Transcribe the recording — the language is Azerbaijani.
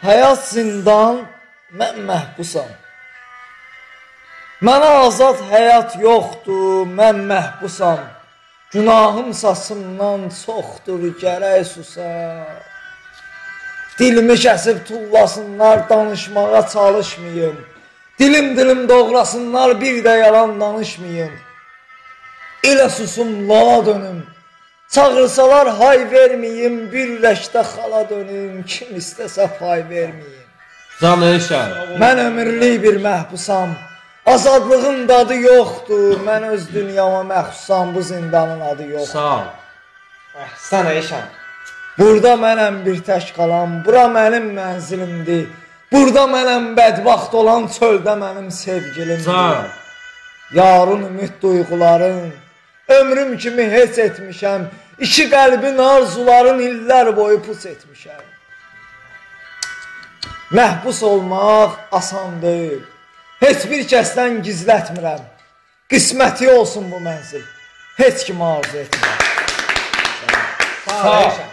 Həyat zindan, mən məhbusam. Mənə azad həyat yoxdur, mən məhbusam. Günahım sasımdan çoxdur, gərək susam. Dilimi kəsib tullasınlar, danışmağa çalışmayım. Dilim dilim doğrasınlar, bir də yalan danışmayım. Elə susum, lala dönüm. Çağırsalar hay verməyim, bir rəşdə xala dönüm, kim istəsə pay verməyim. Can Eşən. Mən ömürlük bir məhbusam. Azadlığın dadı yoxdur. Mən öz dünyama məxsusam, bu zindanın adı yox. Sağ ol. Əhsən Eyşan. Burada mənəm bir tək qalan, bura mənim mənzilimdir. Burada mənəm bədbaxt olan çöldə mənim sevgilimdir. Sağ ol. Yarın ümid duyğuların, ömrüm kimi heç etmişəm. İki qəlbin arzuların illər boyu pus etmişəm. Məhbus olmaq asan deyil. Heç bir kəsdən gizlətmirəm. Qisməti olsun bu mənzil. Heç kim arzu etmir. Sağ Sağ ol ol. Eyşan.